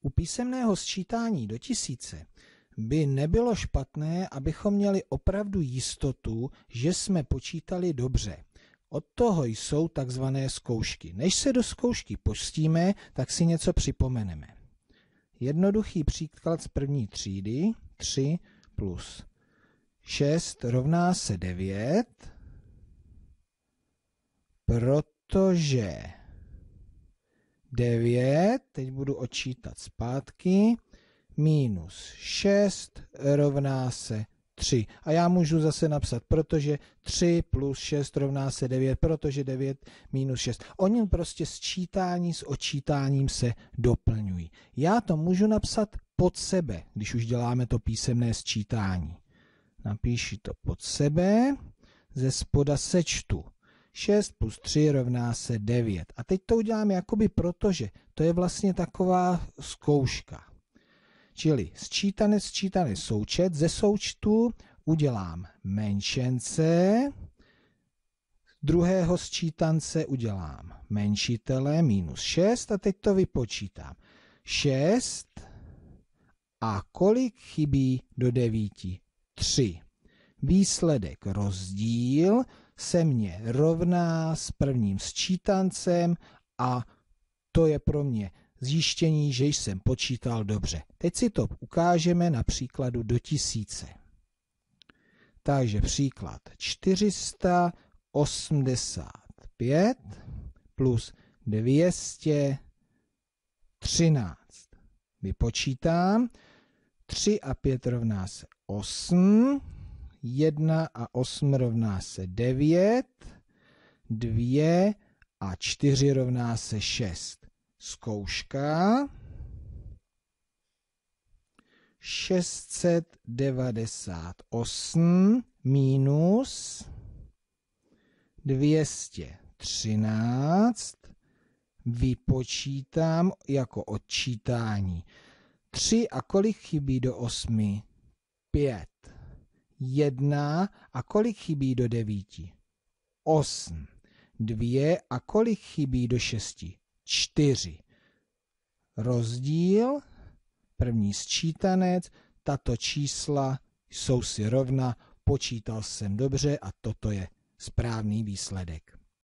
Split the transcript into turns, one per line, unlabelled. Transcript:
U písemného sčítání do tisíce by nebylo špatné, abychom měli opravdu jistotu, že jsme počítali dobře. Od toho jsou takzvané zkoušky. Než se do zkoušky pustíme, tak si něco připomeneme. Jednoduchý příklad z první třídy 3 plus 6 rovná se 9, protože 9, teď budu odčítat zpátky, minus 6 rovná se 3. A já můžu zase napsat, protože 3 plus 6 rovná se 9, protože 9 minus 6. Oni prostě sčítání s očítáním se doplňují. Já to můžu napsat pod sebe, když už děláme to písemné sčítání. Napíši to pod sebe, ze spoda sečtu. 6 plus 3 rovná se 9. A teď to uděláme jakoby protože to je vlastně taková zkouška. Čili sčítané, sčítané součet, ze součtu udělám menšence, druhého sčítance udělám menšitele minus 6 a teď to vypočítám. 6 a kolik chybí do 9? 3. Výsledek rozdíl se mě rovná s prvním sčítancem a to je pro mě zjištění, že jsem počítal dobře. Teď si to ukážeme na příkladu do tisíce. Takže příklad 485 plus 213. Vypočítám. 3 a 5 rovná se 8. 1 a 8 rovná se 9. 2 a 4 rovná se 6 zkouška 698 minus 213 vypočítám jako odčítání. 3 a kolik chybí do 8? 5. 1 a kolik chybí do 9? 8. 2 a kolik chybí do 6? 4. Rozdíl, první sčítanec, tato čísla jsou si rovna, počítal jsem dobře a toto je správný výsledek.